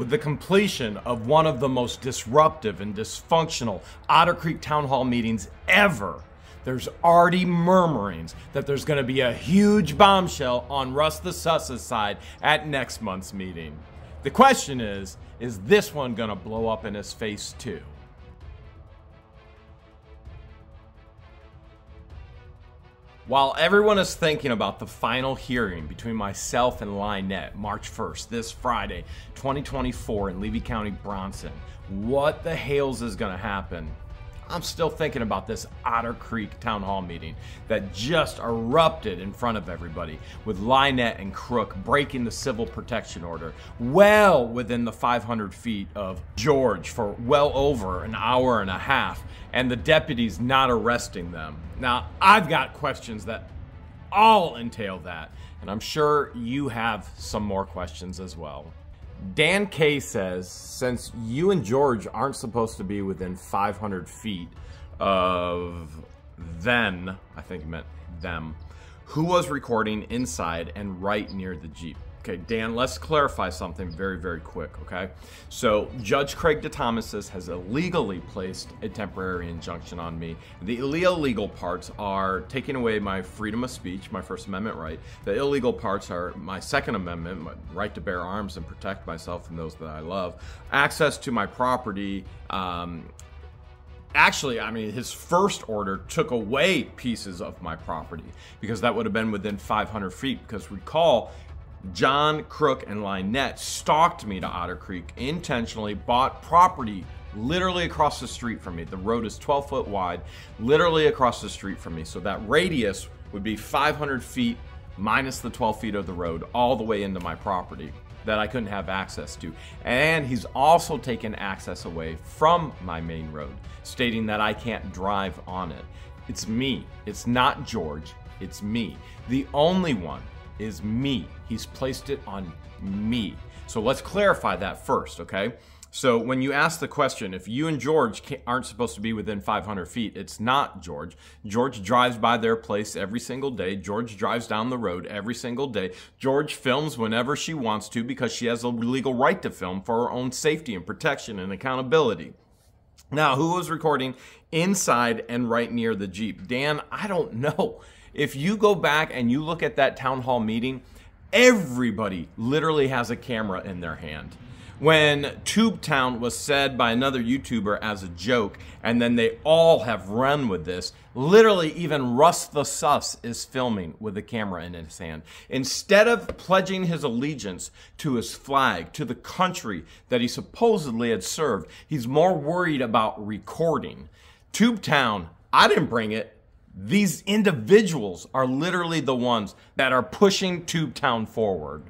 With the completion of one of the most disruptive and dysfunctional Otter Creek Town Hall meetings ever, there's already murmurings that there's going to be a huge bombshell on Russ the Suss's side at next month's meeting. The question is, is this one going to blow up in his face too? While everyone is thinking about the final hearing between myself and Lynette, March 1st, this Friday, 2024 in Levy County, Bronson, what the hails is going to happen? I'm still thinking about this Otter Creek Town Hall meeting that just erupted in front of everybody with Lynette and Crook breaking the civil protection order well within the 500 feet of George for well over an hour and a half and the deputies not arresting them. Now, I've got questions that all entail that, and I'm sure you have some more questions as well. Dan K says, since you and George aren't supposed to be within 500 feet of then, I think he meant them, who was recording inside and right near the Jeep? Okay, Dan, let's clarify something very, very quick, okay? So, Judge Craig DeThomas has illegally placed a temporary injunction on me. The illegal legal parts are taking away my freedom of speech, my First Amendment right. The illegal parts are my Second Amendment, my right to bear arms and protect myself and those that I love, access to my property, um, actually, I mean, his first order took away pieces of my property because that would have been within 500 feet. Because recall, John Crook and Lynette stalked me to Otter Creek, intentionally bought property literally across the street from me. The road is 12 foot wide, literally across the street from me. So that radius would be 500 feet minus the 12 feet of the road all the way into my property that I couldn't have access to. And he's also taken access away from my main road, stating that I can't drive on it. It's me. It's not George. It's me. The only one is me. He's placed it on me. So let's clarify that first, okay? So when you ask the question, if you and George aren't supposed to be within 500 feet, it's not George. George drives by their place every single day. George drives down the road every single day. George films whenever she wants to because she has a legal right to film for her own safety and protection and accountability. Now, who was recording inside and right near the Jeep? Dan, I don't know. If you go back and you look at that town hall meeting, everybody literally has a camera in their hand. When Tubetown was said by another YouTuber as a joke, and then they all have run with this, literally even Russ the Suss is filming with a camera in his hand. Instead of pledging his allegiance to his flag, to the country that he supposedly had served, he's more worried about recording. Tubetown, I didn't bring it. These individuals are literally the ones that are pushing Tubetown forward.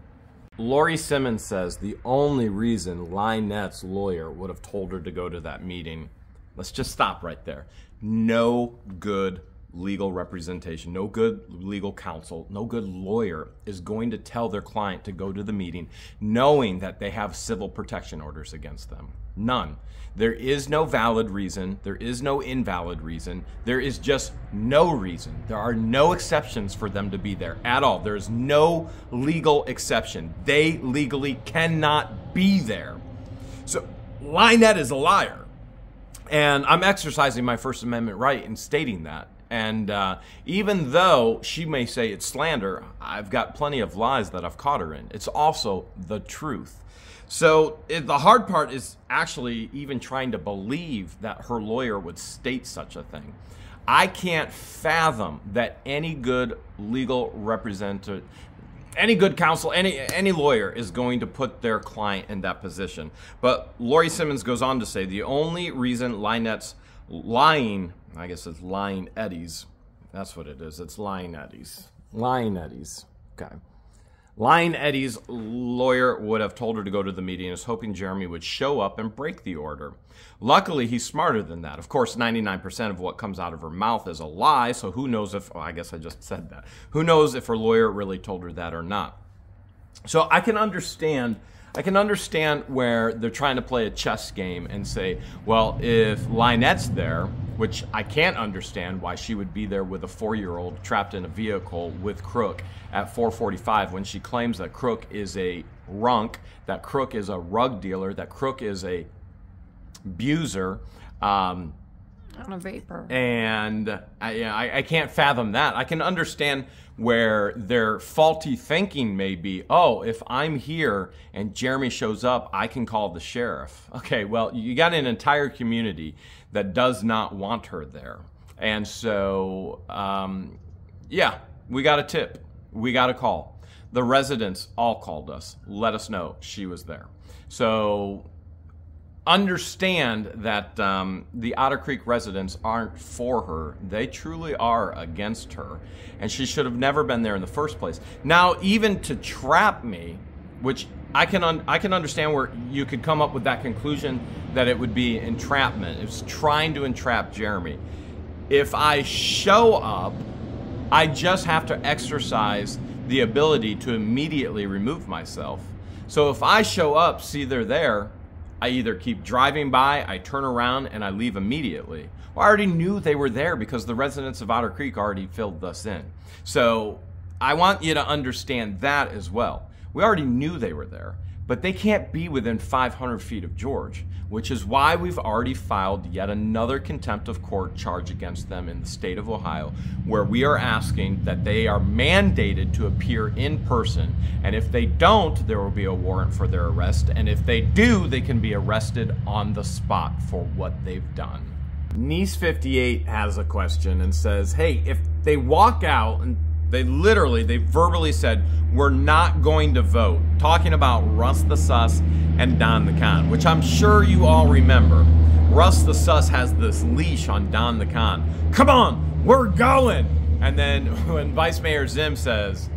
Lori Simmons says the only reason Lynette's lawyer would have told her to go to that meeting, let's just stop right there. No good legal representation, no good legal counsel, no good lawyer is going to tell their client to go to the meeting knowing that they have civil protection orders against them. None. There is no valid reason. There is no invalid reason. There is just no reason. There are no exceptions for them to be there at all. There is no legal exception. They legally cannot be there. So Lynette is a liar. And I'm exercising my First Amendment right in stating that. And uh, even though she may say it's slander, I've got plenty of lies that I've caught her in. It's also the truth. So it, the hard part is actually even trying to believe that her lawyer would state such a thing. I can't fathom that any good legal representative, any good counsel, any any lawyer is going to put their client in that position. But Lori Simmons goes on to say the only reason Lynette's lying I guess it's lying eddies. That's what it is. It's lying eddies. Lying eddies. Okay. Lying Eddie's lawyer would have told her to go to the meeting and is hoping Jeremy would show up and break the order. Luckily, he's smarter than that. Of course, 99% of what comes out of her mouth is a lie, so who knows if, oh, I guess I just said that. Who knows if her lawyer really told her that or not. So I can understand I can understand where they're trying to play a chess game and say, well, if Lynette's there, which I can't understand why she would be there with a four-year-old trapped in a vehicle with Crook at 4:45 when she claims that Crook is a runk, that Crook is a rug dealer, that Crook is a abuser. Um, on a vapor. And I, I, I, can't fathom that. I can understand where their faulty thinking may be oh, if I'm here and Jeremy shows up, I can call the sheriff. Okay, well, you got an entire community that does not want her there. And so, um, yeah, we got a tip. We got a call. The residents all called us, let us know she was there. So understand that um, the Otter Creek residents aren't for her. They truly are against her. And she should have never been there in the first place. Now, even to trap me, which I can, un- I can understand where you could come up with that conclusion that it would be entrapment. It's trying to entrap Jeremy. If I show up, I just have to exercise the ability to immediately remove myself. So if I show up, see they're there, I either keep driving by, I turn around, and I leave immediately. Well, I already knew they were there because the residents of Otter Creek already filled us in. So I want you to understand that as well. We already knew they were there, but they can't be within 500 feet of George which is why we've already filed yet another contempt of court charge against them in the state of Ohio, where we are asking that they are mandated to appear in person. And if they don't, there will be a warrant for their arrest. And if they do, they can be arrested on the spot for what they've done. Nice 58 has a question and says, Hey, if they walk out and they literally, they verbally said, we're not going to vote. Talking about Russ the Suss and Don the Con, which I'm sure you all remember. Russ the Suss has this leash on Don the Con. Come on, we're going. And then when Vice Mayor Zim says,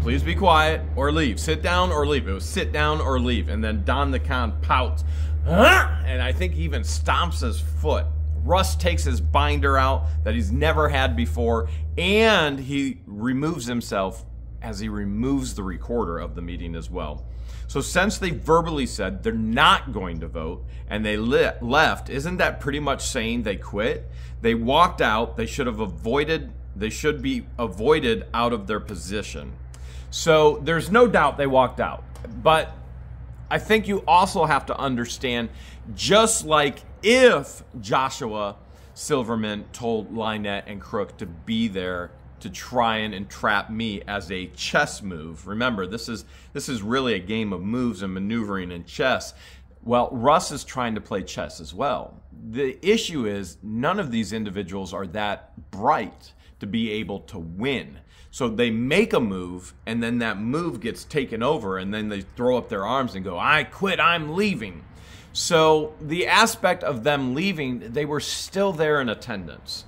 please be quiet or leave, sit down or leave. It was sit down or leave. And then Don the Con pouts. And I think he even stomps his foot. Russ takes his binder out that he's never had before, and he removes himself as he removes the recorder of the meeting as well. So, since they verbally said they're not going to vote and they left, isn't that pretty much saying they quit? They walked out. They should have avoided, they should be avoided out of their position. So, there's no doubt they walked out. But I think you also have to understand just like if Joshua Silverman told Lynette and Crook to be there to try and entrap me as a chess move. Remember, this is this is really a game of moves and maneuvering in chess. Well, Russ is trying to play chess as well. The issue is none of these individuals are that bright to be able to win. So they make a move and then that move gets taken over and then they throw up their arms and go, "I quit, I'm leaving." So the aspect of them leaving, they were still there in attendance.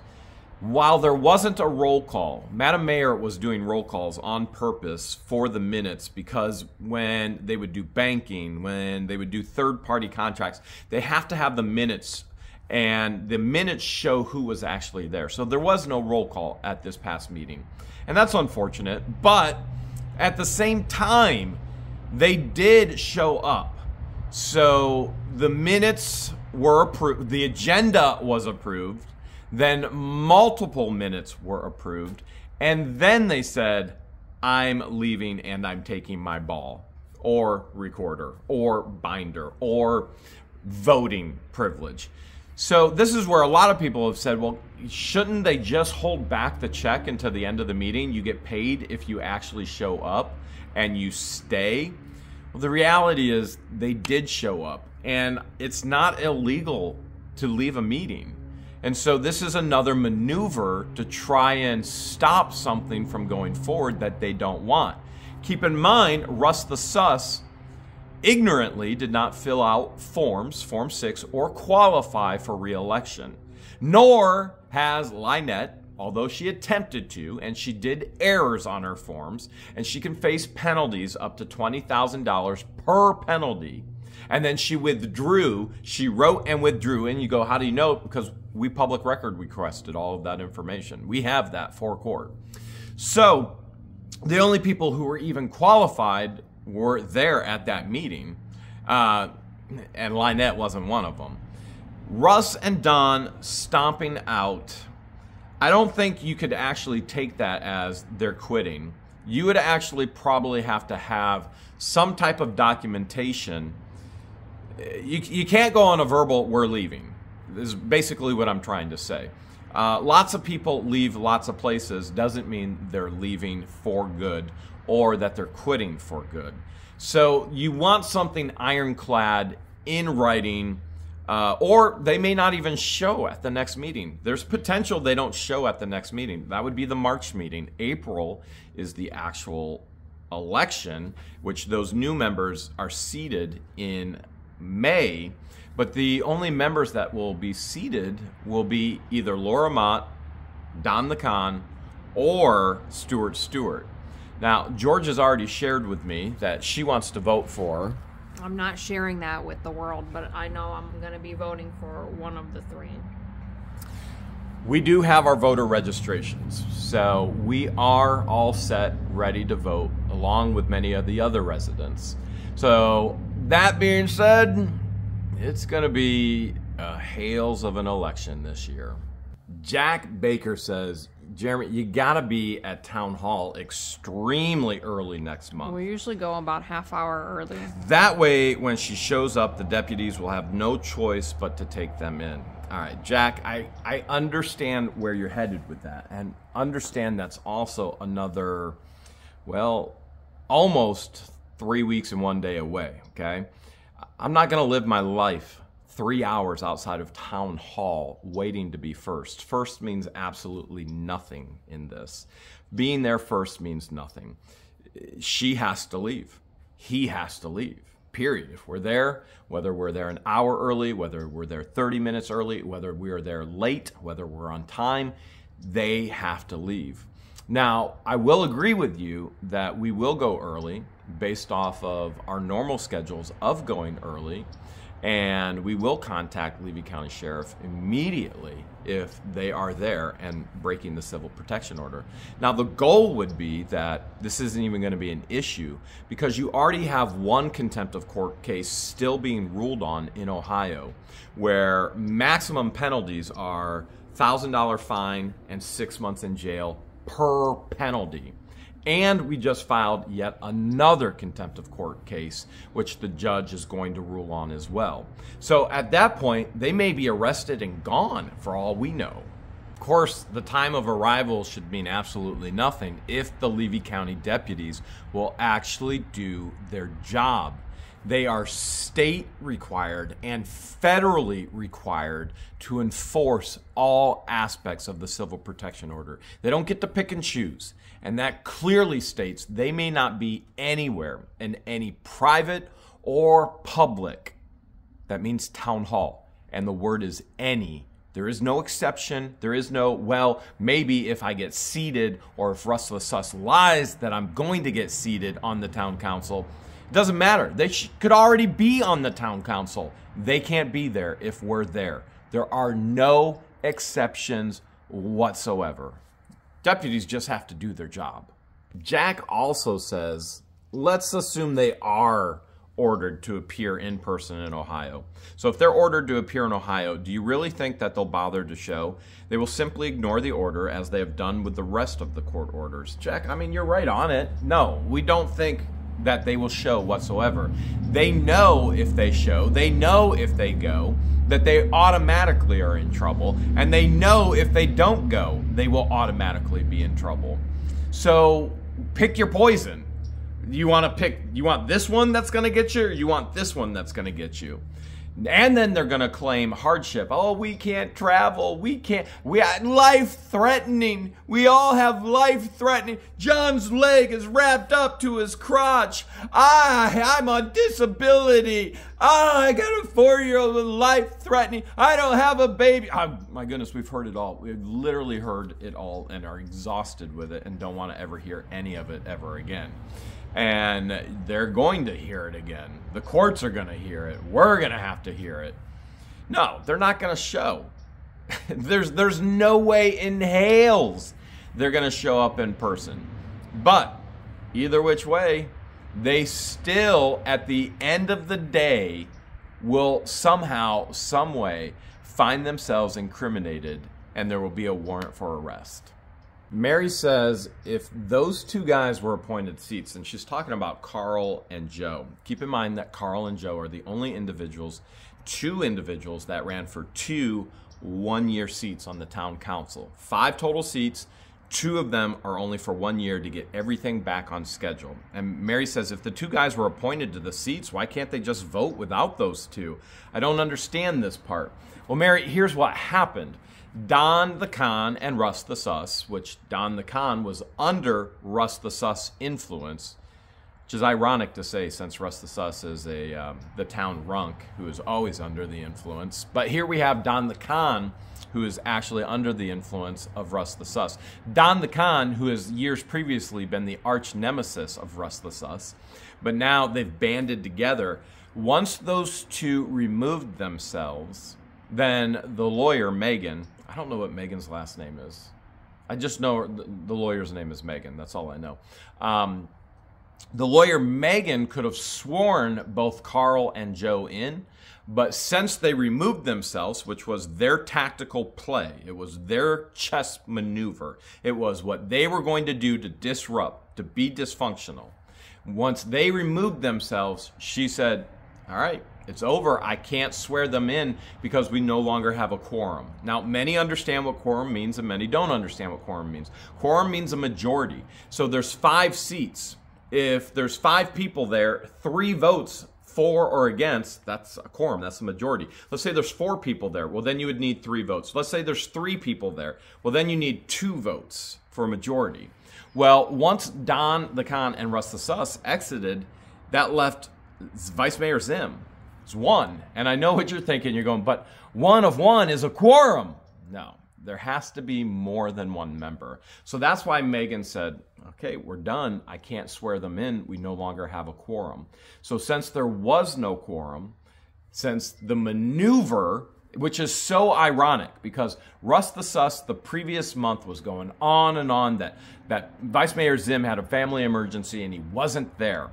While there wasn't a roll call, Madam Mayor was doing roll calls on purpose for the minutes because when they would do banking, when they would do third party contracts, they have to have the minutes and the minutes show who was actually there. So there was no roll call at this past meeting. And that's unfortunate, but at the same time, they did show up. So the minutes were approved, the agenda was approved, then multiple minutes were approved, and then they said, I'm leaving and I'm taking my ball, or recorder, or binder, or voting privilege. So this is where a lot of people have said, well, shouldn't they just hold back the check until the end of the meeting? You get paid if you actually show up and you stay. Well, the reality is they did show up, and it's not illegal to leave a meeting. And so this is another maneuver to try and stop something from going forward that they don't want. Keep in mind, Russ the Suss ignorantly did not fill out forms, Form 6, or qualify for reelection. Nor has Lynette although she attempted to, and she did errors on her forms, and she can face penalties up to $20,000 per penalty. And then she withdrew, she wrote and withdrew, and you go, how do you know? Because we public record requested all of that information. We have that for court. So the only people who were even qualified were there at that meeting, uh, and Lynette wasn't one of them. Russ and Don stomping out I don't think you could actually take that as they're quitting. you would actually probably have to have some type of documentation. You, you can't go on a verbal, we're leaving, is basically what I'm trying to say. Uh, lots of people leave lots of places, doesn't mean they're leaving for good or that they're quitting for good. So you want something ironclad in writing. Uh, or they may not even show at the next meeting. There's potential they don't show at the next meeting. That would be the March meeting. April is the actual election, which those new members are seated in May. But the only members that will be seated will be either Laura Mott, Don the Con, or Stuart Stewart. Now, George has already shared with me that she wants to vote for. I'm not sharing that with the world, but I know I'm going to be voting for one of the three. We do have our voter registrations, so we are all set, ready to vote, along with many of the other residents. So, that being said, it's going to be a hails of an election this year. Jack Baker says, Jeremy, you got to be at town hall extremely early next month. We usually go about half hour early. That way, when she shows up, the deputies will have no choice but to take them in. All right, Jack, I, I understand where you're headed with that, and understand that's also another, well, almost three weeks and one day away, okay? I'm not going to live my life three hours outside of town hall waiting to be first. First means absolutely nothing in this. Being there first means nothing. She has to leave. He has to leave. Period. If we're there, whether we're there an hour early, whether we're there 30 minutes early, whether we're there late, whether we're on time, they have to leave. Now, I will agree with you that we will go early based off of our normal schedules of going early. And we will contact Levy County Sheriff immediately if they are there and breaking the civil protection order. Now, the goal would be that this isn't even going to be an issue because you already have one contempt of court case still being ruled on in Ohio where maximum penalties are $1,000 fine and six months in jail per penalty. And we just filed yet another contempt of court case, which the judge is going to rule on as well. So at that point, they may be arrested and gone for all we know. Of course, the time of arrival should mean absolutely nothing if the Levy County deputies will actually do their job. They are state required and federally required to enforce all aspects of the civil protection order. They don't get to pick and choose. And that clearly states they may not be anywhere in any private or public. That means town hall. And the word is any. There is no exception. There is no, well, maybe if I get seated or if Russ Suss lies that I'm going to get seated on the town council. It doesn't matter. They sh- could already be on the town council. They can't be there if we're there. There are no exceptions whatsoever. Deputies just have to do their job. Jack also says, let's assume they are ordered to appear in person in Ohio. So if they're ordered to appear in Ohio, do you really think that they'll bother to show? They will simply ignore the order as they have done with the rest of the court orders. Jack, I mean, you're right on it. No, we don't think that they will show whatsoever. They know if they show, they know if they go, that they automatically are in trouble, and they know if they don't go, they will automatically be in trouble. So pick your poison. You want to pick, you want this one that's going to get you, or you want this one that's going to get you? And then they're going to claim hardship. Oh, we can't travel. We can't. We life threatening. We all have life threatening. John's leg is wrapped up to his crotch. I, I'm on disability. Ah, I got a four year old with life threatening. I don't have a baby. Oh, my goodness, we've heard it all. We've literally heard it all and are exhausted with it and don't want to ever hear any of it ever again and they're going to hear it again. The courts are going to hear it. We're going to have to hear it. No, they're not going to show. there's there's no way in hails they're going to show up in person. But either which way, they still at the end of the day will somehow some way find themselves incriminated and there will be a warrant for arrest. Mary says if those two guys were appointed seats, and she's talking about Carl and Joe. Keep in mind that Carl and Joe are the only individuals, two individuals that ran for two one year seats on the town council. Five total seats. Two of them are only for one year to get everything back on schedule. And Mary says if the two guys were appointed to the seats, why can't they just vote without those two? I don't understand this part. Well, Mary, here's what happened. Don the Con and Russ the Suss, which Don the Con was under Russ the Suss influence, which is ironic to say since Russ the Suss is a um, the town runk who is always under the influence. But here we have Don the Con, who is actually under the influence of Russ the Suss. Don the Con, who has years previously been the arch nemesis of Russ the Suss, but now they've banded together. Once those two removed themselves, then the lawyer Megan I don't know what Megan's last name is. I just know the lawyer's name is Megan. That's all I know. Um, the lawyer Megan could have sworn both Carl and Joe in, but since they removed themselves, which was their tactical play, it was their chess maneuver, it was what they were going to do to disrupt, to be dysfunctional. Once they removed themselves, she said, All right, it's over. I can't swear them in because we no longer have a quorum. Now, many understand what quorum means and many don't understand what quorum means. Quorum means a majority. So there's five seats. If there's five people there, three votes for or against, that's a quorum, that's a majority. Let's say there's four people there. Well, then you would need three votes. Let's say there's three people there. Well, then you need two votes for a majority. Well, once Don the Con and Russ the Suss exited, that left Vice Mayor Zim it's one. And I know what you're thinking. You're going, but one of one is a quorum. No, there has to be more than one member. So that's why Megan said, okay, we're done. I can't swear them in. We no longer have a quorum. So since there was no quorum, since the maneuver, which is so ironic because Russ the Suss the previous month was going on and on that, that Vice Mayor Zim had a family emergency and he wasn't there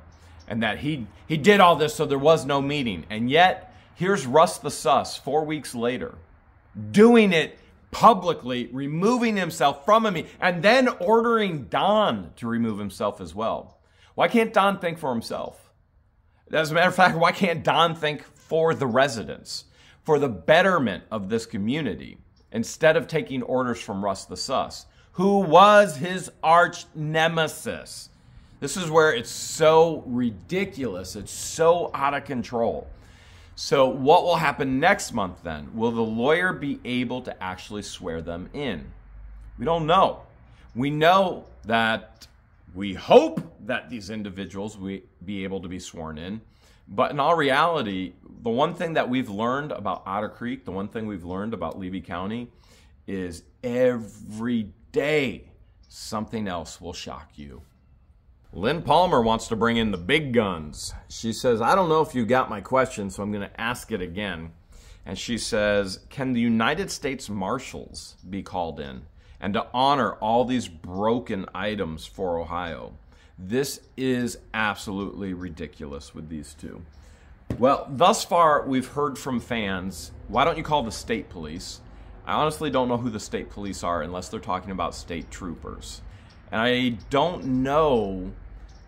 and that he he did all this so there was no meeting. And yet, here's Russ the Suss four weeks later, doing it publicly, removing himself from meeting, and then ordering Don to remove himself as well. Why can't Don think for himself? As a matter of fact, why can't Don think for the residents, for the betterment of this community, instead of taking orders from Russ the Suss, who was his arch nemesis? This is where it's so ridiculous. It's so out of control. So, what will happen next month then? Will the lawyer be able to actually swear them in? We don't know. We know that we hope that these individuals will be able to be sworn in. But in all reality, the one thing that we've learned about Otter Creek, the one thing we've learned about Levy County is every day something else will shock you. Lynn Palmer wants to bring in the big guns. She says, I don't know if you got my question, so I'm going to ask it again. And she says, Can the United States Marshals be called in and to honor all these broken items for Ohio? This is absolutely ridiculous with these two. Well, thus far, we've heard from fans why don't you call the state police? I honestly don't know who the state police are unless they're talking about state troopers. And I don't know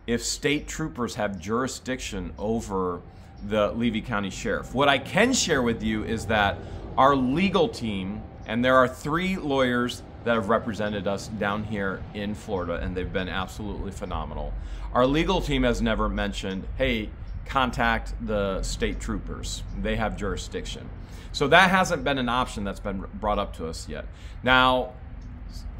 if state troopers have jurisdiction over the Levy County Sheriff. What I can share with you is that our legal team, and there are three lawyers that have represented us down here in Florida, and they've been absolutely phenomenal. Our legal team has never mentioned, hey, contact the state troopers. They have jurisdiction. So that hasn't been an option that's been brought up to us yet. Now,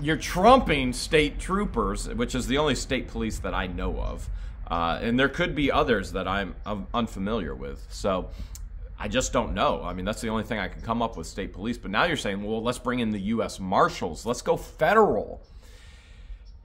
you're trumping state troopers, which is the only state police that I know of. Uh, and there could be others that I'm, unfamiliar with. So I just don't know. I mean, that's the only thing I can come up with state police. But now you're saying, well, let's bring in the U.S. Marshals. Let's go federal.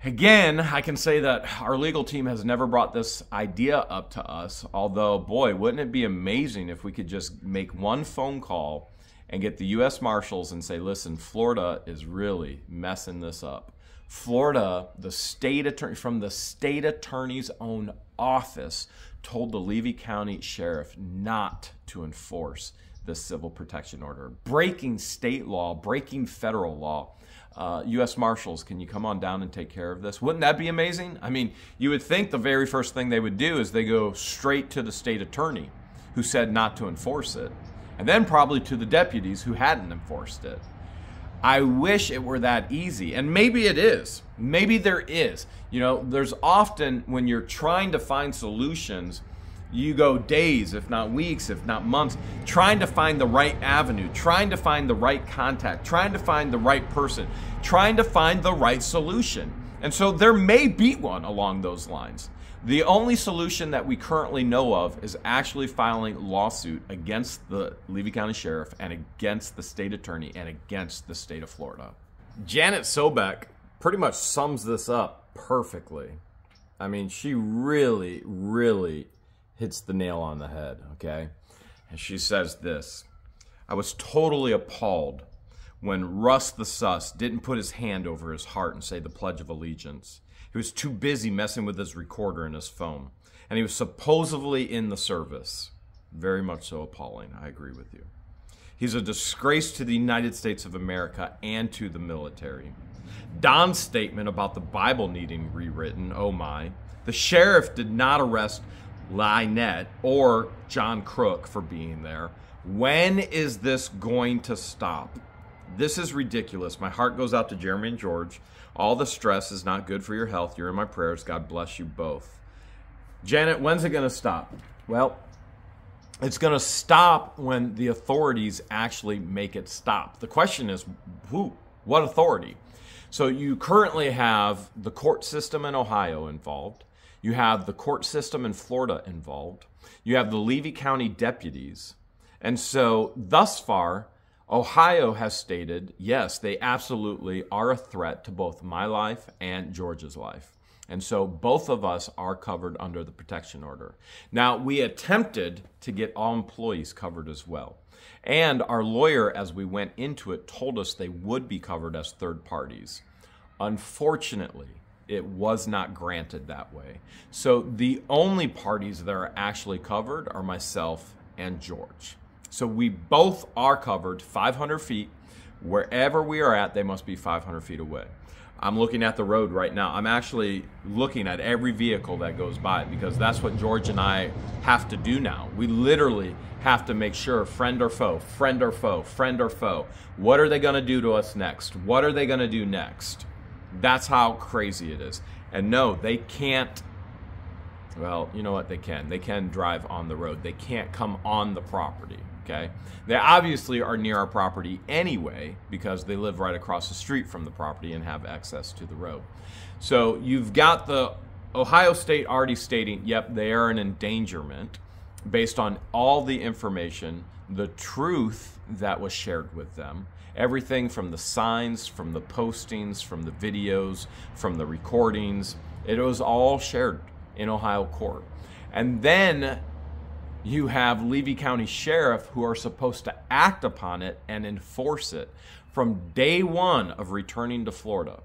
Again, I can say that our legal team has never brought this idea up to us. Although, boy, wouldn't it be amazing if we could just make one phone call and get the U.S. Marshals and say, listen, Florida is really messing this up. Florida, the state attorney from the state attorney's own office told the Levy County sheriff not to enforce the civil protection order, breaking state law, breaking federal law. Uh, U.S. Marshals, can you come on down and take care of this? Wouldn't that be amazing? I mean, you would think the very first thing they would do is they go straight to the state attorney who said not to enforce it, and then probably to the deputies who hadn't enforced it. I wish it were that easy. And maybe it is. Maybe there is. You know, there's often when you're trying to find solutions, you go days, if not weeks, if not months, trying to find the right avenue, trying to find the right contact, trying to find the right person, trying to find the right solution. And so there may be one along those lines. The only solution that we currently know of is actually filing lawsuit against the Levy County Sheriff and against the state attorney and against the state of Florida. Janet Sobeck pretty much sums this up perfectly. I mean, she really, really hits the nail on the head, okay? And she says this I was totally appalled when Russ the Suss didn't put his hand over his heart and say the Pledge of Allegiance. He was too busy messing with his recorder and his phone. And he was supposedly in the service. Very much so appalling. I agree with you. He's a disgrace to the United States of America and to the military. Don's statement about the Bible needing rewritten, oh my. The sheriff did not arrest Lynette or John Crook for being there. When is this going to stop? This is ridiculous. My heart goes out to Jeremy and George. All the stress is not good for your health. You're in my prayers. God bless you both. Janet, when's it going to stop? Well, it's going to stop when the authorities actually make it stop. The question is who? What authority? So you currently have the court system in Ohio involved. You have the court system in Florida involved. You have the Levy County deputies. And so thus far, Ohio has stated, yes, they absolutely are a threat to both my life and George's life. And so both of us are covered under the protection order. Now, we attempted to get all employees covered as well. And our lawyer, as we went into it, told us they would be covered as third parties. Unfortunately, it was not granted that way. So the only parties that are actually covered are myself and George. So we both are covered 500 feet. Wherever we are at, they must be 500 feet away. I'm looking at the road right now. I'm actually looking at every vehicle that goes by because that's what George and I have to do now. We literally have to make sure friend or foe, friend or foe, friend or foe. What are they going to do to us next? What are they going to do next? That's how crazy it is. And no, they can't well, you know what? They can. They can drive on the road. They can't come on the property okay? They obviously are near our property anyway because they live right across the street from the property and have access to the road. So you've got the Ohio State already stating, yep, they are an endangerment based on all the information, the truth that was shared with them. Everything from the signs, from the postings, from the videos, from the recordings, it was all shared in Ohio court. And then you have Levy County Sheriff who are supposed to act upon it and enforce it from day one of returning to Florida.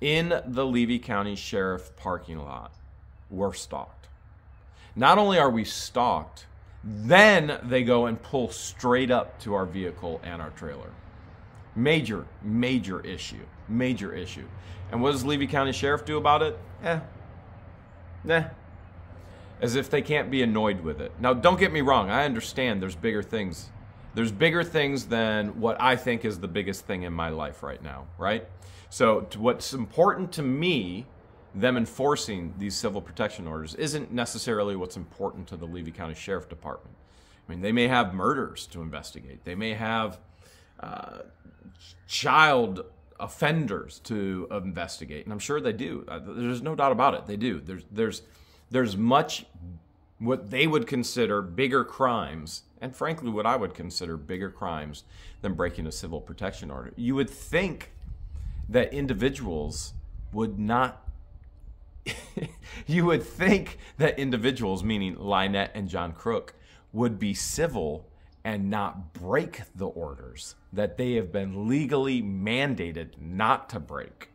In the Levy County Sheriff parking lot, we're stalked. Not only are we stalked, then they go and pull straight up to our vehicle and our trailer. Major, major issue. Major issue. And what does Levy County Sheriff do about it? Eh. Nah, as if they can't be annoyed with it. Now, don't get me wrong, I understand there's bigger things. There's bigger things than what I think is the biggest thing in my life right now, right? So, what's important to me, them enforcing these civil protection orders, isn't necessarily what's important to the Levy County Sheriff Department. I mean, they may have murders to investigate, they may have uh, child offenders to investigate, and I'm sure they do. Uh, there's no doubt about it. They do. There's, there's, there's much what they would consider bigger crimes, and frankly, what I would consider bigger crimes than breaking a civil protection order. You would think that individuals would not. you would think that individuals, meaning Lynette and John Crook, would be civil and not break the orders that they have been legally mandated not to break.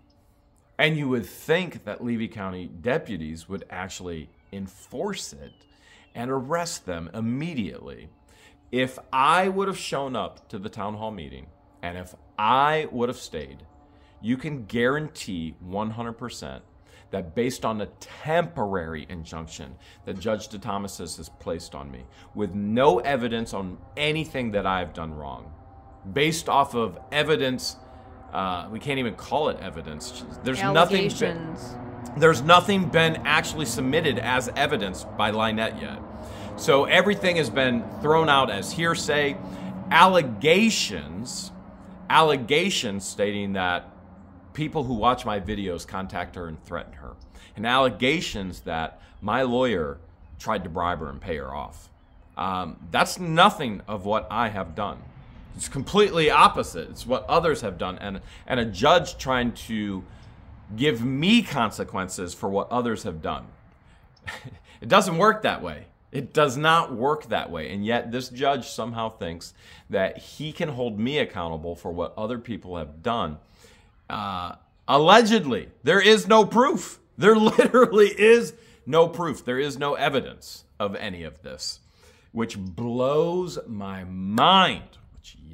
And you would think that Levy County deputies would actually enforce it and arrest them immediately. If I would have shown up to the town hall meeting and if I would have stayed, you can guarantee 100% that based on a temporary injunction that Judge DeThomas has placed on me, with no evidence on anything that I've done wrong, based off of evidence, uh, we can't even call it evidence. There's nothing. Been, there's nothing been actually submitted as evidence by Lynette yet. So everything has been thrown out as hearsay, allegations, allegations stating that people who watch my videos contact her and threaten her, and allegations that my lawyer tried to bribe her and pay her off. Um, that's nothing of what I have done. It's completely opposite. It's what others have done, and and a judge trying to give me consequences for what others have done. it doesn't work that way. It does not work that way. And yet, this judge somehow thinks that he can hold me accountable for what other people have done. Uh, allegedly, there is no proof. There literally is no proof. There is no evidence of any of this, which blows my mind,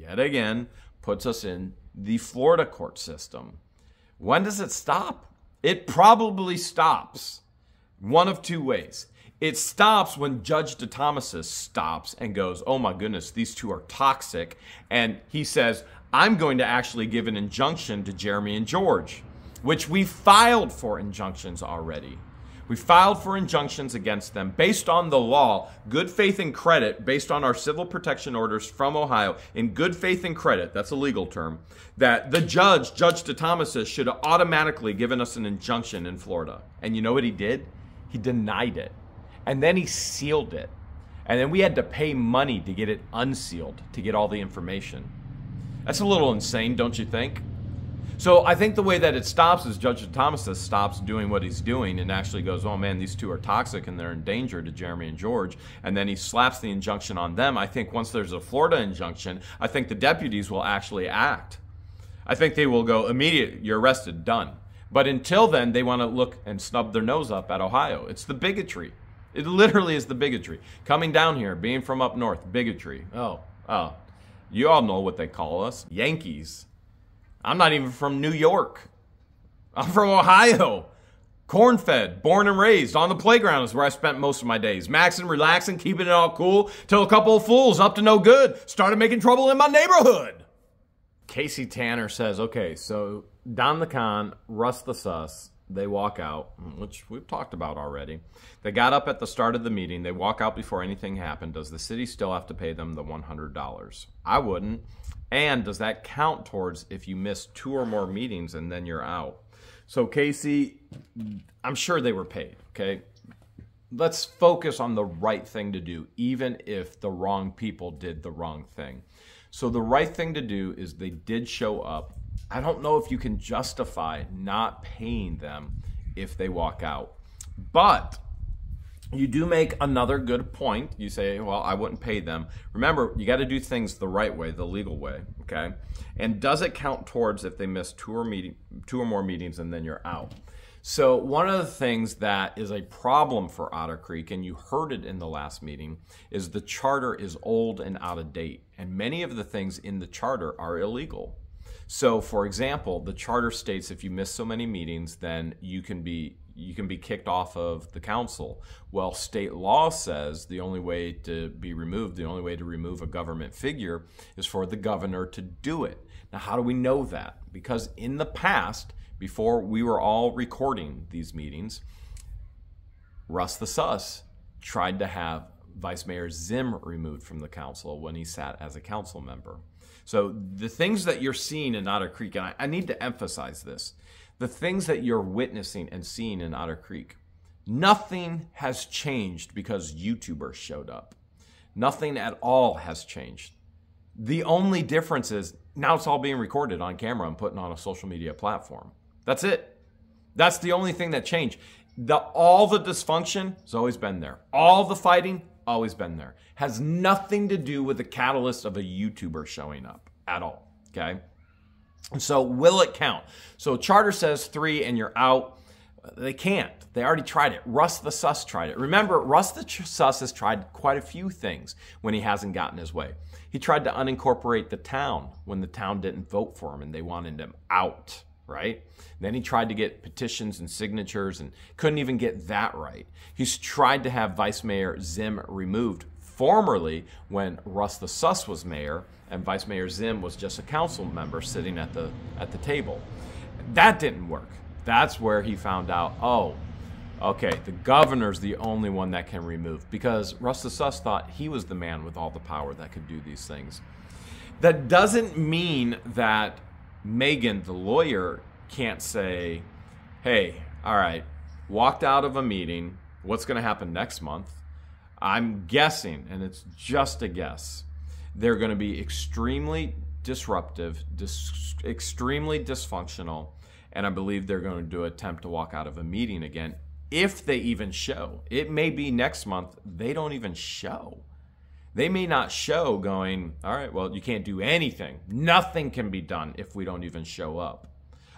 yet again puts us in the Florida court system. When does it stop? It probably stops one of two ways. It stops when Judge DeThomas stops and goes, Oh my goodness, these two are toxic. And he says, I'm going to actually give an injunction to Jeremy and George, which we filed for injunctions already. We filed for injunctions against them based on the law, good faith and credit, based on our civil protection orders from Ohio, in good faith and credit, that's a legal term, that the judge, Judge DeThomas, should have automatically given us an injunction in Florida. And you know what he did? He denied it. And then he sealed it. And then we had to pay money to get it unsealed, to get all the information. That's a little insane, don't you think? So I think the way that it stops is Judge Thomas stops doing what he's doing and actually goes, "Oh man, these two are toxic and they're in danger to Jeremy and George," and then he slaps the injunction on them. I think once there's a Florida injunction, I think the deputies will actually act. I think they will go immediate. You're arrested, done. But until then, they want to look and snub their nose up at Ohio. It's the bigotry. It literally is the bigotry. Coming down here, being from up north, bigotry. Oh, oh. You all know what they call us Yankees. I'm not even from New York. I'm from Ohio. Corn fed, born and raised. On the playground is where I spent most of my days. Maxing, relaxing, keeping it all cool, till a couple of fools up to no good started making trouble in my neighborhood. Casey Tanner says, okay, so Don the Con, Russ the Suss, they walk out, which we've talked about already. They got up at the start of the meeting. They walk out before anything happened. Does the city still have to pay them the $100? I wouldn't. And does that count towards if you miss two or more meetings and then you're out? So, Casey, I'm sure they were paid, okay? Let's focus on the right thing to do, even if the wrong people did the wrong thing. So, the right thing to do is they did show up. I don't know if you can justify not paying them if they walk out. But you do make another good point. You say, well, I wouldn't pay them. Remember, you got to do things the right way, the legal way, okay? And does it count towards if they miss two or, meeting, two or more meetings and then you're out? So, one of the things that is a problem for Otter Creek, and you heard it in the last meeting, is the charter is old and out of date. And many of the things in the charter are illegal. So, for example, the charter states if you miss so many meetings, then you can be you can be kicked off of the council. Well, state law says the only way to be removed, the only way to remove a government figure is for the governor to do it. Now, how do we know that? Because in the past, before we were all recording these meetings, Russ the Suss tried to have Vice Mayor Zim removed from the council when he sat as a council member. So the things that you're seeing in Otter Creek, and I, I need to emphasize this, the things that you're witnessing and seeing in Otter Creek, nothing has changed because YouTubers showed up. Nothing at all has changed. The only difference is now it's all being recorded on camera and put on a social media platform. That's it. That's the only thing that changed. The all the dysfunction has always been there. All the fighting always been there. Has nothing to do with the catalyst of a YouTuber showing up at all. Okay? And so, will it count? So, charter says three and you're out. They can't. They already tried it. Russ the Suss tried it. Remember, Russ the Suss has tried quite a few things when he hasn't gotten his way. He tried to unincorporate the town when the town didn't vote for him and they wanted him out, right? Then he tried to get petitions and signatures and couldn't even get that right. He's tried to have Vice Mayor Zim removed formerly when Russ the Suss was mayor and Vice Mayor Zim was just a council member sitting at the at the table. That didn't work. That's where he found out, oh, okay, the governor's the only one that can remove because Russ the Suss thought he was the man with all the power that could do these things. That doesn't mean that Megan, the lawyer, can't say, hey, all right, walked out of a meeting. What's going to happen next month? I'm guessing, and it's just a guess, they're going to be extremely disruptive, dis- extremely dysfunctional, and I believe they're going to attempt to walk out of a meeting again if they even show. It may be next month they don't even show. They may not show going, all right, well, you can't do anything. Nothing can be done if we don't even show up.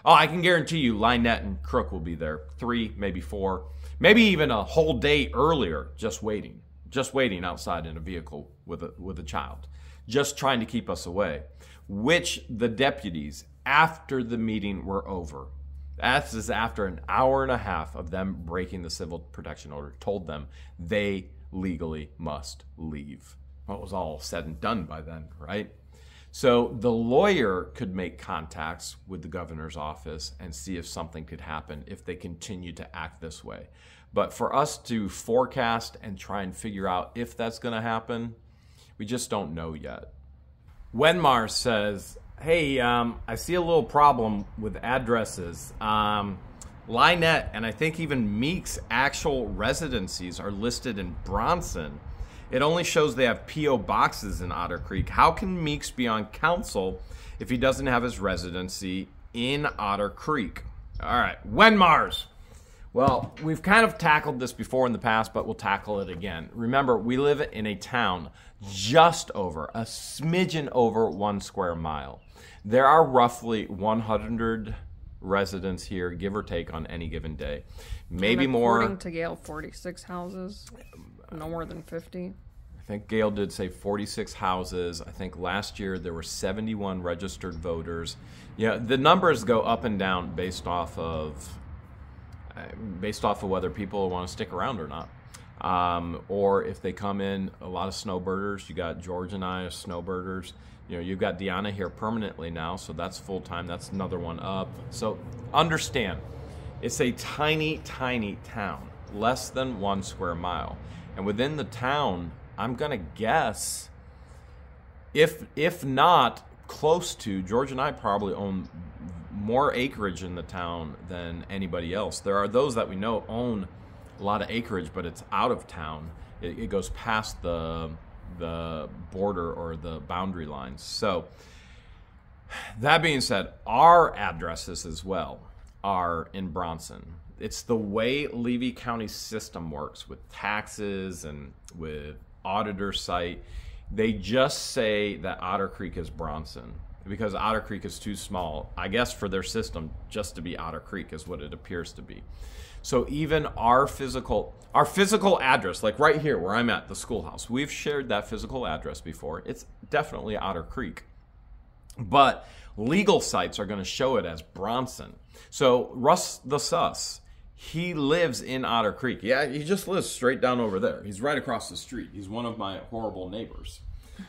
Oh, I can guarantee you Lynette and Crook will be there. Three, maybe four, maybe even a whole day earlier, just waiting, just waiting outside in a vehicle with a, with a child, just trying to keep us away. Which the deputies, after the meeting were over, that is after an hour and a half of them breaking the civil protection order, told them they legally must leave. Well, it was all said and done by then, right? So the lawyer could make contacts with the governor's office and see if something could happen if they continue to act this way. But for us to forecast and try and figure out if that's going to happen, we just don't know yet. Wenmar says, Hey, um, I see a little problem with addresses. Um, Lynette and I think even Meek's actual residencies are listed in Bronson. It only shows they have P.O. boxes in Otter Creek. How can Meeks be on council if he doesn't have his residency in Otter Creek? All right, Wenmars. Well, we've kind of tackled this before in the past, but we'll tackle it again. Remember, we live in a town just over, a smidgen over one square mile. There are roughly 100 residents here, give or take, on any given day. Maybe more. According to Gale, 46 houses, no more than 50. I think Gail did say 46 houses. I think last year there were 71 registered voters. Yeah, the numbers go up and down based off of based off of whether people want to stick around or not. Um, or if they come in, a lot of snowbirders. You got George and I as snowbirders. You know, you've got Deanna here permanently now, so that's full time. That's another one up. So understand, it's a tiny, tiny town, less than one square mile, and within the town, I'm gonna guess, if if not close to, George and I probably own more acreage in the town than anybody else. There are those that we know own a lot of acreage, but it's out of town. It, it goes past the the border or the boundary lines. So that being said, our addresses as well are in Bronson. It's the way Levy County system works with taxes and with auditor site. They just say that Otter Creek is Bronson because Otter Creek is too small, I guess, for their system just to be Otter Creek is what it appears to be. So even our physical our physical address, like right here where I'm at, the schoolhouse, we've shared that physical address before. It's definitely Otter Creek. But legal sites are going to show it as Bronson. So Russ the Suss, he lives in Otter Creek. Yeah, he just lives straight down over there. He's right across the street. He's one of my horrible neighbors.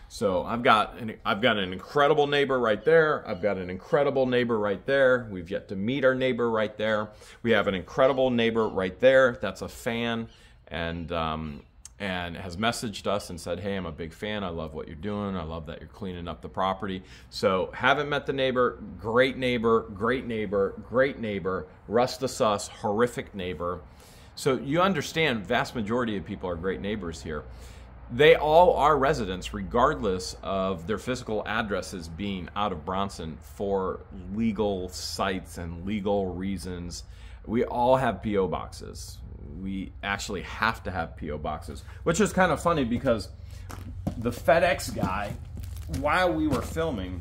So I've got an, I've got an incredible neighbor right there. I've got an incredible neighbor right there. We've yet to meet our neighbor right there. We have an incredible neighbor right there. That's a fan and um, and has messaged us and said, "Hey, I'm a big fan. I love what you're doing. I love that you're cleaning up the property." So haven't met the neighbor. Great neighbor. Great neighbor. Great neighbor. Russ the Suss. Horrific neighbor. So you understand, vast majority of people are great neighbors here they all are residents, regardless of their physical addresses being out of Bronson for legal sites and legal reasons. We all have P.O. boxes. We actually have to have P.O. boxes, which is kind of funny because the FedEx guy, while we were filming,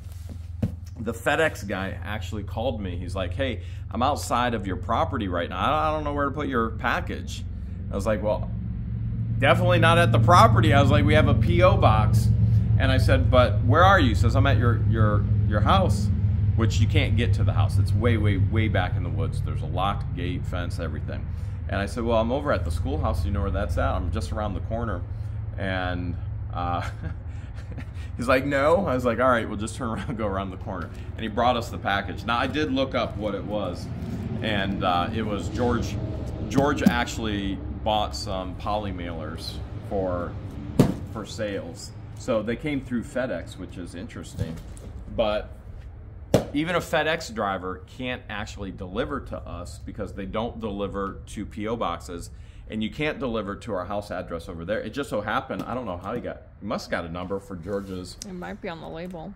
the FedEx guy actually called me. He's like, "Hey, I'm outside of your property right now. I don't know where to put your package." I was like, "Well, definitely not at the property." I was like, "We have a PO box," and I said, "But where are you?" He says, "I'm at your your your house." Which you can't get to the house. It's way, way, way back in the woods. There's a locked gate, fence, everything. And I said, Well, I'm over at the schoolhouse. You know where that's at? I'm just around the corner. And uh, he's like, No. I was like, All right, we'll just turn around go around the corner. And he brought us the package. Now, I did look up what it was. And uh, it was George. George actually bought some poly mailers for, for sales. So they came through FedEx, which is interesting. But even a FedEx driver can't actually deliver to us because they don't deliver to PO boxes, and you can't deliver to our house address over there. It just so happened, I don't know how he got. He must got a number for George's. It might be on the label.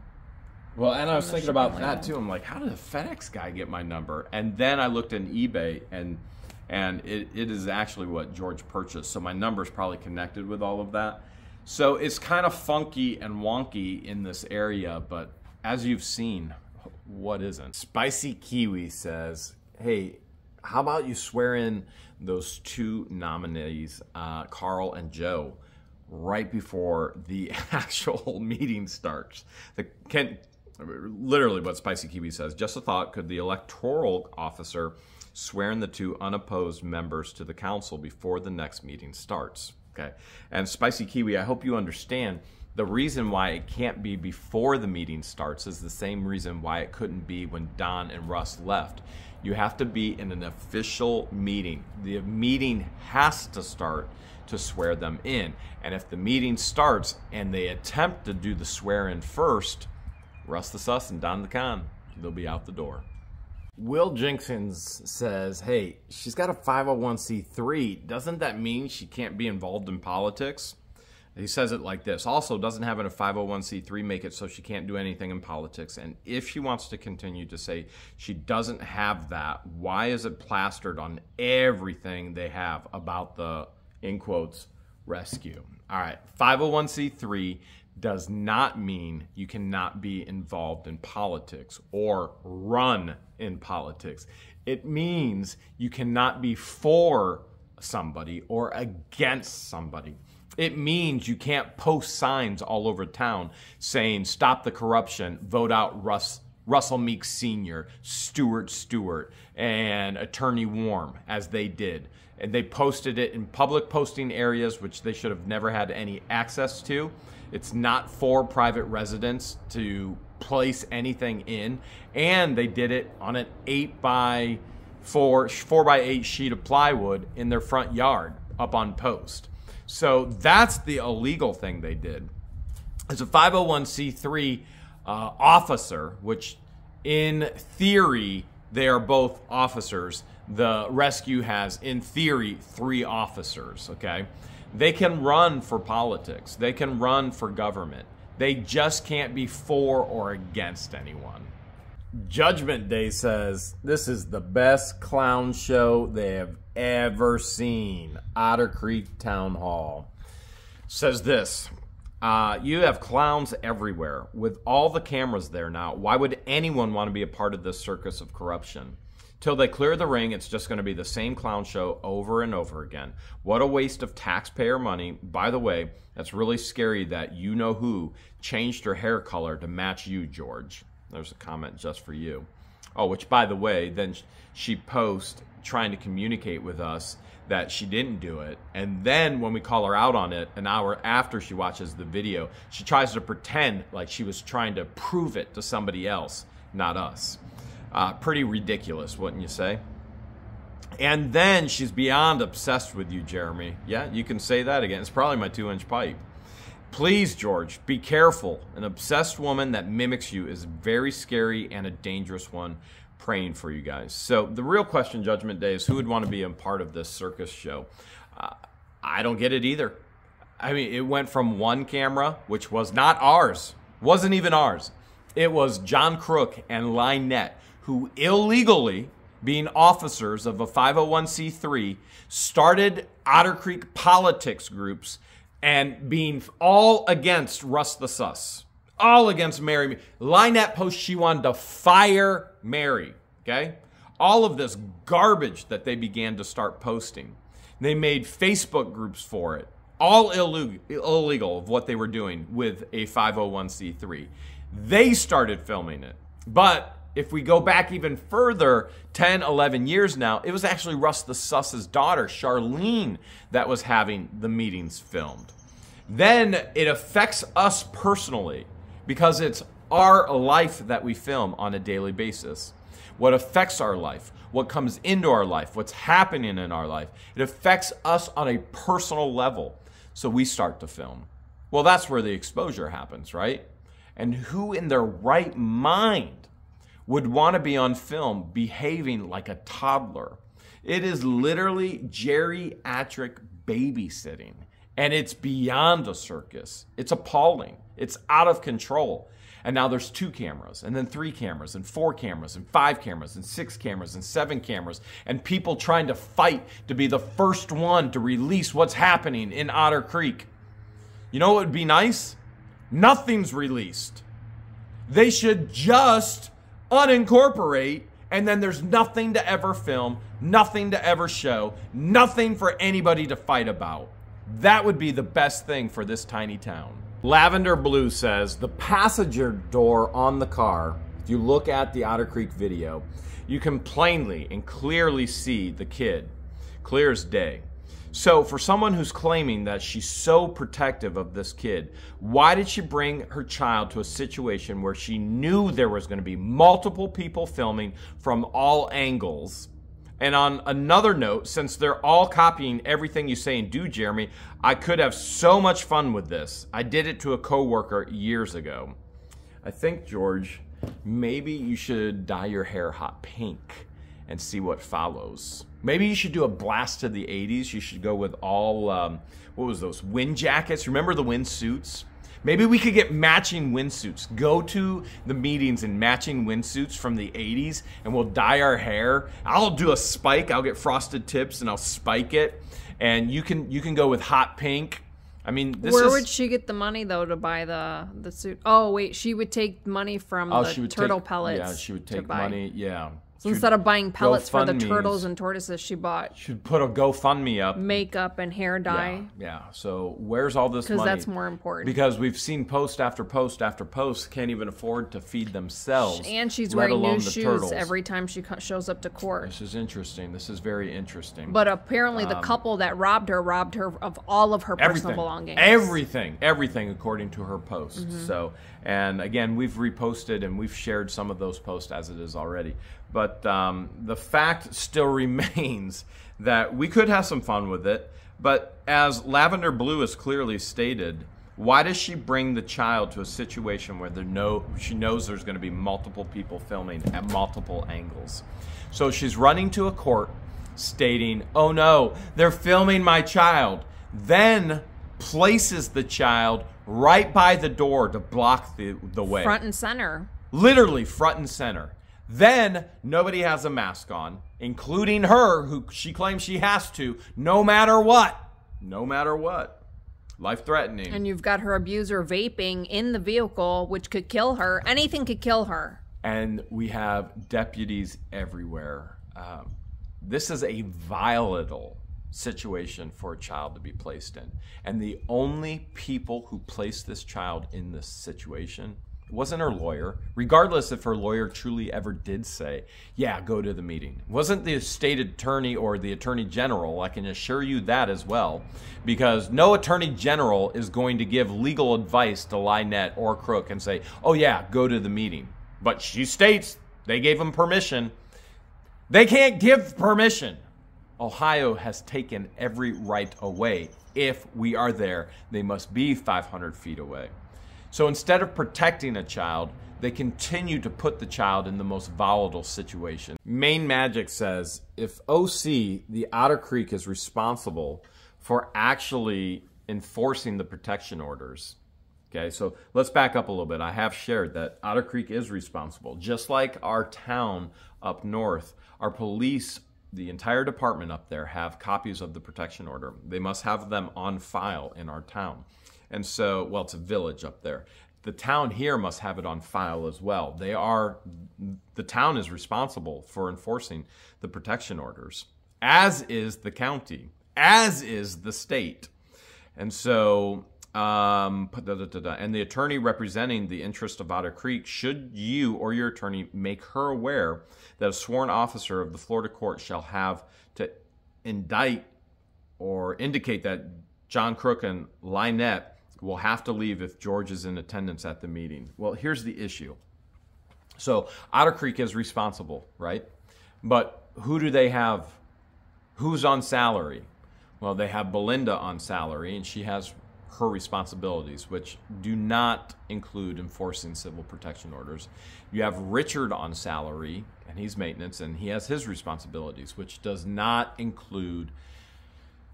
Well, and I was thinking about that too. I'm like, how did the FedEx guy get my number? And then I looked in eBay, and and it, it is actually what George purchased. So my number's probably connected with all of that. So it's kind of funky and wonky in this area, but as you've seen, what isn't? Spicy Kiwi says, "Hey, how about you swear in those two nominees, uh, Carl and Joe?" right before the actual meeting starts. The can literally what Spicy Kiwi says. Just a thought: Could the electoral officer swear in the two unopposed members to the council before the next meeting starts? Okay, and Spicy Kiwi, I hope you understand. The reason why it can't be before the meeting starts is the same reason why it couldn't be when Don and Russ left. You have to be in an official meeting. The meeting has to start to swear them in. And if the meeting starts and they attempt to do the swear in first, Russ the Suss and Don the Con, they'll be out the door. Will Jenkins says, Hey, she's got a 501c3. Doesn't that mean she can't be involved in politics? He says it like this. Also, doesn't having a 501c3 make it so she can't do anything in politics? And if she wants to continue to say she doesn't have that, why is it plastered on everything they have about the, in quotes, rescue? All right, 501c3 does not mean you cannot be involved in politics or run in politics. It means you cannot be for somebody or against somebody. It means you can't post signs all over town saying, stop the corruption, vote out Russ, Russell Meeks Sr., Stuart Stewart, and Attorney Warm, as they did. And they posted it in public posting areas, which they should have never had any access to. It's not for private residents to place anything in. And they did it on an 8 by 4, 4 by 8 sheet of plywood in their front yard up on post. So that's the illegal thing they did. As a 501c3 uh, officer, which in theory they are both officers, the rescue has, in theory, three officers, okay? They can run for politics, they can run for government. They just can't be for or against anyone. Judgment Day says this is the best clown show they have ever seen. Otter Creek Town Hall says this. Uh, you have clowns everywhere. With all the cameras there now, why would anyone want to be a part of this circus of corruption? Till they clear the ring, it's just going to be the same clown show over and over again. What a waste of taxpayer money. By the way, that's really scary that you know who changed her hair color to match you, George. There's a comment just for you. Oh, which by the way, then she posts trying to communicate with us that she didn't do it. And then when we call her out on it, an hour after she watches the video, she tries to pretend like she was trying to prove it to somebody else, not us. Uh, pretty ridiculous, wouldn't you say? And then she's beyond obsessed with you, Jeremy. Yeah, you can say that again. It's probably my two inch pipe. Please, George, be careful. An obsessed woman that mimics you is very scary and a dangerous one. Praying for you guys. So, the real question, Judgment Day, is who would want to be a part of this circus show? Uh, I don't get it either. I mean, it went from one camera, which was not ours, wasn't even ours. It was John Crook and Lynette, who illegally, being officers of a 501c3, started Otter Creek politics groups and being all against Russ the Suss. all against Mary. Line Lynette posts she wanted to fire Mary. Okay? All of this garbage that they began to start posting. They made Facebook groups for it. All illegal of what they were doing with a 501c3. They started filming it. But if we go back even further, 10, 11 years now, it was actually Russ the Suss's daughter, Charlene, that was having the meetings filmed. Then it affects us personally because it's our life that we film on a daily basis. What affects our life, what comes into our life, what's happening in our life, it affects us on a personal level. So we start to film. Well, that's where the exposure happens, right? And who in their right mind would want to be on film behaving like a toddler? It is literally geriatric babysitting. And it's beyond a circus. It's appalling. It's out of control. And now there's two cameras, and then three cameras, and four cameras, and five cameras, and six cameras, and seven cameras, and people trying to fight to be the first one to release what's happening in Otter Creek. You know what would be nice? Nothing's released. They should just unincorporate, and then there's nothing to ever film, nothing to ever show, nothing for anybody to fight about. That would be the best thing for this tiny town. Lavender Blue says the passenger door on the car, if you look at the Otter Creek video, you can plainly and clearly see the kid, clear as day. So, for someone who's claiming that she's so protective of this kid, why did she bring her child to a situation where she knew there was going to be multiple people filming from all angles? And on another note, since they're all copying everything you say and do, Jeremy, I could have so much fun with this. I did it to a coworker years ago. I think, George, maybe you should dye your hair hot pink and see what follows. Maybe you should do a blast of the 80s. You should go with all, um, what was those, wind jackets? Remember the wind suits? Maybe we could get matching windsuits. Go to the meetings in matching windsuits from the 80s and we'll dye our hair. I'll do a spike. I'll get frosted tips and I'll spike it. And you can you can go with hot pink. I mean, Where is, would she get the money though to buy the the suit? Oh wait, she would take money from oh, the she would turtle take, pellets. Yeah, she would to take money. Yeah. So instead of buying pellets for the GoFundMes. turtles and tortoises, she bought Should put a GoFundMe up. makeup and hair dye yeah. yeah. So where's all this money? because that's more important. Because we've seen post after post after post can't even afford to feed themselves. and she's let wearing new alone the shoes turtles. every time she co- shows up to court. This is interesting. This is very interesting. But apparently, the couple that robbed her robbed her of all of her personal Um, everything, belongings. everything, everything, according to her posts. Mm-hmm. So, and again, we've reposted and we've shared some of those posts as it is already. But um, the fact still remains that we could have some fun with it. But as Lavender Blue has clearly stated, why does she bring the child to a situation where there no, she knows there's going to be multiple people filming at multiple angles? So she's running to a court stating, oh no, they're filming my child. Then places the child right by the door to block the, the way. front and center. Literally front and center. Then nobody has a mask on, including her, who she claims she has to, no matter what. No matter what. Life threatening. And you've got her abuser vaping in the vehicle, which could kill her. Anything could kill her. and we have deputies everywhere. Um, this is a volatile situation for a child to be placed in. And the only people who place this child in this situation wasn't her lawyer, regardless if her lawyer truly ever did say, yeah, go to the meeting. It wasn't the state attorney or the attorney general. I can assure you that as well, because no attorney general is going to give legal advice to Lynette or Crook and say, oh, yeah, go to the meeting. But she states they gave him permission. They can't give permission. Ohio has taken every right away. If we are there, they must be 500 feet away. So instead of protecting a child, they continue to put the child in the most volatile situation. Main Magic says if OC, the Otter Creek, is responsible for actually enforcing the protection orders, Okay, so let's back up a little bit. I have shared that Otter Creek is responsible. Just like our town up north, our police, the entire department up there, have copies of the protection order. They must have them on file in our town. And so, well, it's a village up there. the town here must have it on file as well. They are, the town is responsible for enforcing the protection orders, as is the county, as is the state. And so, um, and the attorney representing the interest of Otter Creek, should you or your attorney make her aware that a sworn officer of the Florida court shall have to indict or indicate that John Crook and Lynette will have to leave if George is in attendance at the meeting. Well, here's the issue. So Otter Creek is responsible, right? But who do they have? Who's on salary? Well, they have Belinda on salary, and she has her responsibilities, which do not include enforcing civil protection orders. You have Richard on salary, and he's maintenance, and he has his responsibilities, which does not include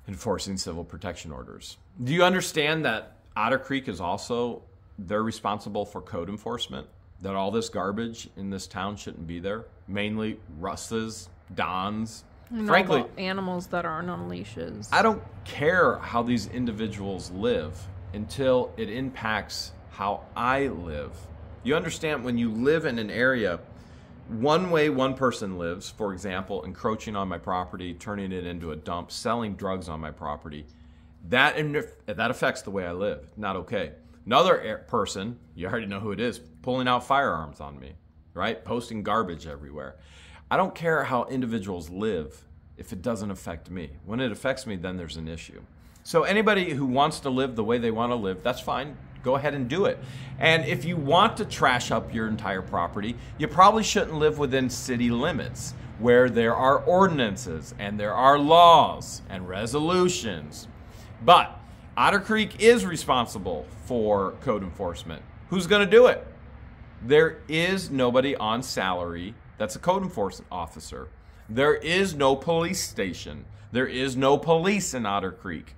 enforcing civil protection orders. Do you understand that Otter Creek is also they're responsible for code enforcement? That all this garbage in this town shouldn't be there? Mainly Russes, Dons, Frankly, animals that aren't on leashes. I don't care how these individuals live until it impacts how I live. You understand when you live in an area, one way one person lives, for example, encroaching on my property, turning it into a dump, selling drugs on my property, that that affects the way I live. Not okay. Another person, you already know who it is, pulling out firearms on me, right? Posting garbage everywhere. I don't care how individuals live if it doesn't affect me. When it affects me, then there's an issue. So anybody who wants to live the way they want to live, that's fine. Go ahead and do it. And if you want to trash up your entire property, you probably shouldn't live within city limits where there are ordinances and there are laws and resolutions. But Otter Creek is responsible for code enforcement. Who's going to do it? There is nobody on salary that's a code enforcement officer. There is no police station. There is no police in Otter Creek.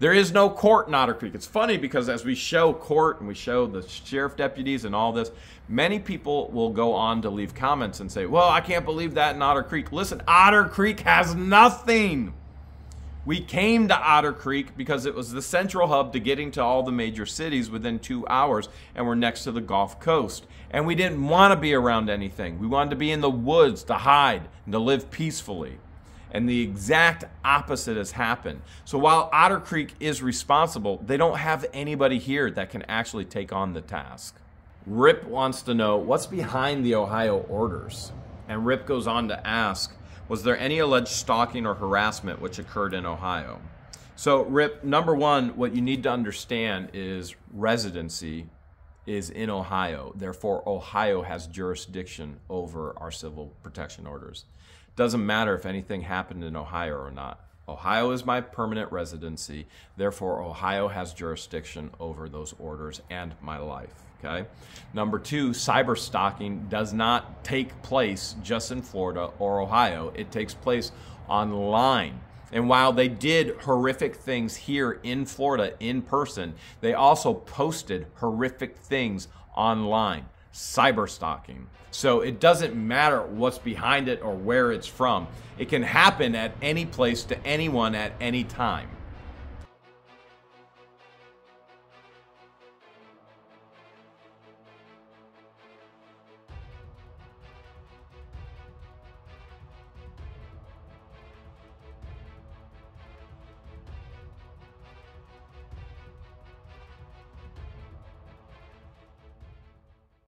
There is no court in Otter Creek. It's funny because as we show court and we show the sheriff deputies and all this, many people will go on to leave comments and say, Well, I can't believe that in Otter Creek. Listen, Otter Creek has nothing. We came to Otter Creek because it was the central hub to getting to all the major cities within two hours, and we're next to the Gulf Coast. And we didn't want to be around anything. We wanted to be in the woods to hide and to live peacefully. And the exact opposite has happened. So while Otter Creek is responsible, they don't have anybody here that can actually take on the task. Rip wants to know what's behind the Ohio orders. And Rip goes on to ask was there any alleged stalking or harassment which occurred in Ohio? So, Rip, number one, what you need to understand is residency is in Ohio. Therefore, Ohio has jurisdiction over our civil protection orders. Doesn't matter if anything happened in Ohio or not. Ohio is my permanent residency. Therefore, Ohio has jurisdiction over those orders and my life. Okay. Number two, cyber stalking does not take place just in Florida or Ohio. It takes place online. And while they did horrific things here in Florida in person, they also posted horrific things online. Cyber stalking. So it doesn't matter what's behind it or where it's from. It can happen at any place to anyone at any time.